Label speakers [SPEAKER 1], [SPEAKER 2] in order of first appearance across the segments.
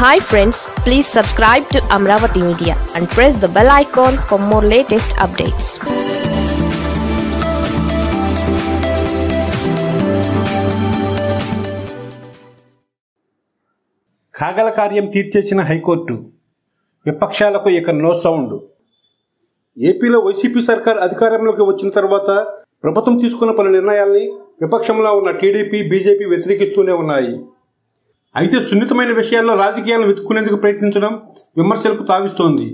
[SPEAKER 1] Hi friends please subscribe to Amaravati media and press the bell icon for more latest updates
[SPEAKER 2] కాగల కార్యం తీర్చేసిన high court విపక్షాలకు ఇక no sound ఏపీలో YCP సర్కార్ అధికారంలోకి వచ్చిన తర్వాత ప్రభుత్వం తీసుకున్న పలు నిర్ణయాల్ని విపక్షంలో ఉన్న టీడీపీ బీజేపీ వ్యతిరేకిస్తూనే ఉన్నాయి. అయితే సున్నితమైన విషయాల్లో రాజకీయాలను వెతుక్కునేందుకు ప్రయత్నించడం విమర్శలకు తావిస్తోంది.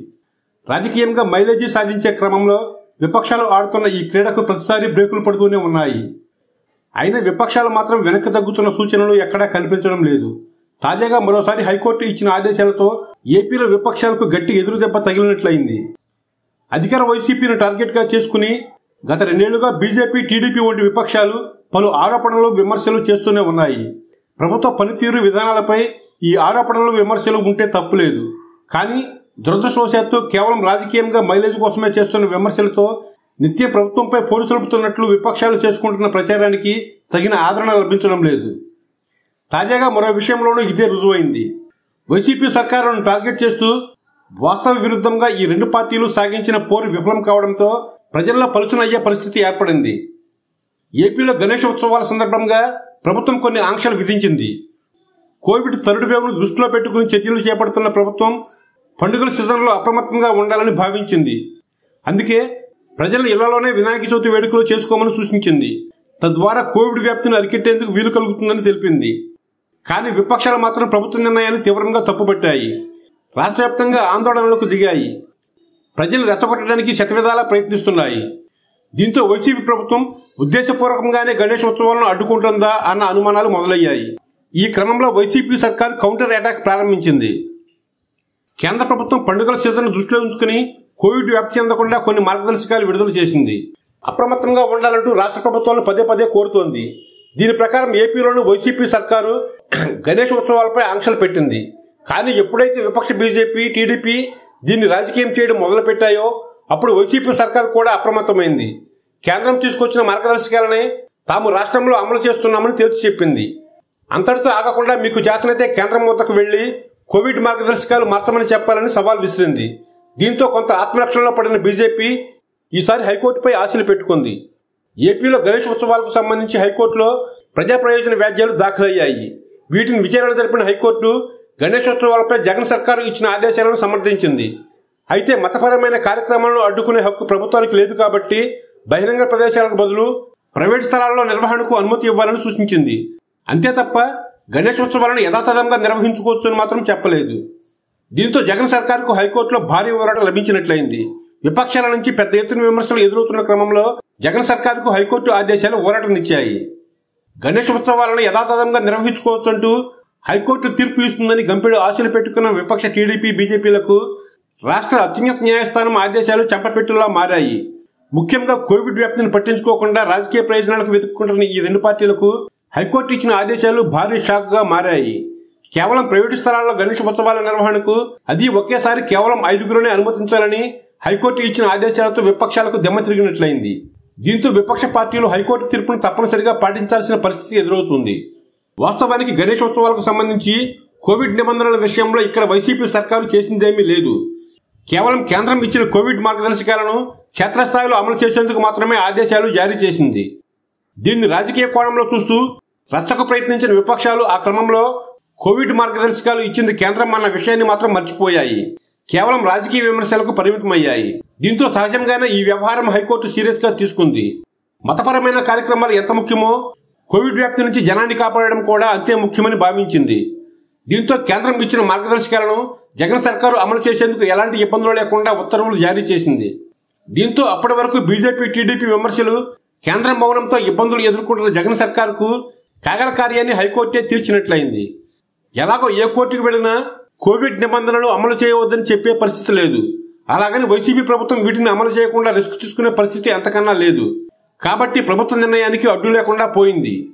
[SPEAKER 2] రాజకీయంగా మైలేజీ సాధించే క్రమంలో విపక్షాలు ఆడుతున్న ఈ క్రీడకు ప్రతిసారి బ్రేకులు పడుతూనే ఉన్నాయి. అయినా విపక్షాలు మాత్రం వెనక్కి తగ్గుతున్న సూచనలు ఎక్కడా కనిపించడం లేదు. తాజాగా మరోసారి హైకోర్టు ఇచ్చిన ఆదేశాలతో ఏపీలో విపక్షాలకు గట్టి ఎదురుదెబ్బ తగిలినట్లయింది. అధికార వైసీపీని టార్గెట్గా చేసుకుని గత రెండేళ్ళుగా బీజేపీ టీడీపీ వంటి విపక్షాలు పలు ఆరోపణలు విమర్శలు చేస్తూనే ఉన్నాయి. ప్రభుత్వ పనితీరు విధానాలపై ఈ ఆరోపణలు విమర్శలు ఉంటే తప్పులేదు కానీ దురదృష్టవశాత్తు కేవలం రాజకీయంగా మైలేజ్ కోసమే చేస్తున్న విమర్శలతో నిత్య ప్రభుత్వంపై పోలీసులుపుతున్నట్లు విపక్షాలు చేసుకుంటున్న ప్రచారానికి తగిన ఆదరణ లభించడం లేదు. తాజాగా మరో విషయంలోనూ ఇదే రుజువైంది. వైసీపీ సర్కారును టార్గెట్ చేస్తూ వాస్తవ విరుద్ధంగా ఈ రెండు పార్టీలు సాగించిన పోరు విఫలం కావడంతో ప్రజల్లో పలుచునయ్యే పరిస్థితి ఏర్పడింది. ఏపీలో గణేష్ ఉత్సవాల సందర్భంగా ప్రభుత్వం కొన్ని ఆంక్షలు విధించింది. కోవిడ్ థర్డ్ వేవ్ను దృష్టిలో పెట్టుకుని చర్యలు చేపడుతున్న ప్రభుత్వం పండుగల సీజన్లో అప్రమత్తంగా ఉండాలని భావించింది. అందుకే ప్రజలు ఇళ్ళలోనే వినాయక చవితి వేడుకలు చేసుకోమని సూచించింది. తద్వారా కోవిడ్ వ్యాప్తిని అరికెట్టేందుకు వీలు కలుగుతుందని తెలిపింది. కానీ విపక్షాలు మాత్రం ప్రభుత్వ నిర్ణయాన్ని తీవ్రంగా తప్పుపట్టాయి రాష్ట్ర వ్యాప్తంగా ఆందోళనలకు దిగాయి. ప్రజలు రెచ్చగొట్టడానికి శతవిధాలా ప్రయత్నిస్తున్నాయి. దీంతో వైసీపీ ప్రభుత్వం ఉద్దేశపూర్వకంగానే గణేష్ ఉత్సవాలను అడ్డుకుంటుందా అన్న అనుమానాలు మొదలయ్యాయి. ఈ క్రమంలో వైసీపీ సర్కార్ కౌంటర్ అటాక్ ప్రారంభించింది. కేంద్ర ప్రభుత్వం పండుగల సీజన్ దృష్టిలో ఉంచుకుని కోవిడ్ వ్యాప్తి చెందకుండా కొన్ని మార్గదర్శకాలు విడుదల చేసింది. అప్రమత్తంగా ఉండాలంటూ రాష్ట్ర ప్రభుత్వాలను పదే పదే కోరుతోంది. దీని ప్రకారం ఏపీలోని వైసీపీ సర్కారు గణేష్ ఉత్సవాలపై ఆంక్షలు పెట్టింది. కానీ ఎప్పుడైతే విపక్ష బీజేపీ టీడీపీ దీన్ని రాజకీయం చేయడం మొదలుపెట్టాయో అప్పుడు వైసీపీ సర్కారు కూడా అప్రమత్తమైంది. కేంద్రం తీసుకొచ్చిన మార్గదర్శకాలనే తాము రాష్ట్రంలో అమలు చేస్తున్నామని తేల్చి చెప్పింది. అంతటితో ఆగకుండా మీకు చేతనైతే కేంద్రం వద్దకు వెళ్ళి కోవిడ్ మార్గదర్శకాలు మార్చమని చెప్పాలని సవాల్ విసిరింది. దీంతో కొంత ఆత్మరక్షణలో పడిన బీజేపీ ఈసారి హైకోర్టుపై ఆశలు పెట్టుకుంది. ఏపీలో గణేష్ ఉత్సవాలకు సంబంధించి హైకోర్టులో ప్రజా ప్రయోజన వ్యాజ్యాలు దాఖలయ్యాయి. వీటిని విచారణ జరిపిన హైకోర్టు గణేశోత్సవాలపై జగన్ సర్కారు ఇచ్చిన ఆదేశాలను సమర్థించింది. అయితే మతపరమైన కార్యక్రమాలను అడ్డుకునే హక్కు ప్రభుత్వానికి లేదు కాబట్టి బహిరంగ ప్రదేశాలకు బదులు ప్రైవేట్ స్థలాల్లో నిర్వహణకు అనుమతి ఇవ్వాలని సూచించింది. అంతే తప్ప గణేశోత్సవాలను యథాతథంగా నిర్వహించుకోవచ్చని మాత్రం చెప్పలేదు. దీంతో జగన్ సర్కార్కు హైకోర్టులో భారీ ఊరట లభించినట్లయింది. విపక్షాల నుంచి పెద్ద ఎత్తున విమర్శలు ఎదురవుతున్న క్రమంలో జగన్ సర్కార్కు హైకోర్టు ఆదేశాలు ఊరటనిచ్చాయి. గణేష్ ఉత్సవాలను యథాతథంగా నిర్వహించుకోవచ్చంటూ హైకోర్టు తీర్పు ఇస్తుందని గంపెడు ఆశలు పెట్టుకున్న విపక్ష టీడీపీ బీజేపీలకు రాష్ట్ర అత్యున్నత న్యాయస్థానం ఆదేశాలు చెంపపెట్టులా మారాయి. ముఖ్యంగా కోవిడ్ వ్యాప్తిని పట్టించుకోకుండా రాజకీయ ప్రయోజనాలకు వెతుక్కుంటున్న ఈ రెండు పార్టీలకు హైకోర్టు ఇచ్చిన ఆదేశాలు భారీ షాక్గా మారాయి. కేవలం ప్రైవేటు స్థలాల్లో గణేష్ ఉత్సవాల నిర్వహణకు అది ఒకేసారి కేవలం ఐదుగురునే అనుమతించాలని హైకోర్టు ఇచ్చిన ఆదేశాలతో విపక్షాలకు దెమ్మ తిరిగినట్లయింది. దీంతో విపక్ష పార్టీలు హైకోర్టు తీర్పును తప్పనిసరిగా పాటించాల్సిన పరిస్థితి ఎదురవుతుంది. వాస్తవానికి గణేష్ ఉత్సవాలకు సంబంధించి కోవిడ్ నిబంధనల విషయంలో ఇక్కడ వైసీపీ సర్కారు చేసిందేమీ లేదు. కేవలం కేంద్రం ఇచ్చిన కోవిడ్ మార్గదర్శకాలను క్షేత్రస్థాయిలో అమలు చేసేందుకు మాత్రమే ఆదేశాలు జారీ చేసింది. దీన్ని రాజకీయ కోణంలో చూస్తూ రచ్చకు ప్రయత్నించిన విపక్షాలు ఆ క్రమంలో కోవిడ్ మార్గదర్శకాలు ఇచ్చింది కేంద్రం అన్న విషయాన్ని మాత్రం మర్చిపోయాయి. కేవలం రాజకీయ విమర్శలకు పరిమితమయ్యాయి. దీంతో సహజంగానే ఈ వ్యవహారం హైకోర్టు సీరియస్గా తీసుకుంది. మతపరమైన కార్యక్రమాలు ఎంత ముఖ్యమో కోవిడ్ వ్యాప్తి నుంచి జనాన్ని కాపాడడం కూడా అంతే ముఖ్యమని భావించింది. దీంతో కేంద్రం ఇచ్చిన మార్గదర్శకాలను జగన్ సర్కారు అమలు చేసేందుకు ఎలాంటి ఇబ్బందులు లేకుండా ఉత్తర్వులు జారీ చేసింది. దీంతో అప్పటి వరకు బీజేపీ టీడీపీ విమర్శలు కేంద్రం మౌనంతో ఇబ్బందులు ఎదుర్కొంటున్న జగన్ సర్కార్కు కాగల కార్యాన్ని హైకోర్టే తీర్చినట్లయింది. ఎలాగో ఏ కోర్టుకు వెళ్ళినా కోవిడ్ నిబంధనలు అమలు చేయవద్దని చెప్పే పరిస్థితి లేదు. అలాగని వైసీపీ ప్రభుత్వం వీటిని అమలు చేయకుండా రిస్క్ తీసుకునే పరిస్థితి అంతకన్నా లేదు. కాబట్టి ప్రభుత్వ నిర్ణయానికి అడ్డు లేకుండా పోయింది.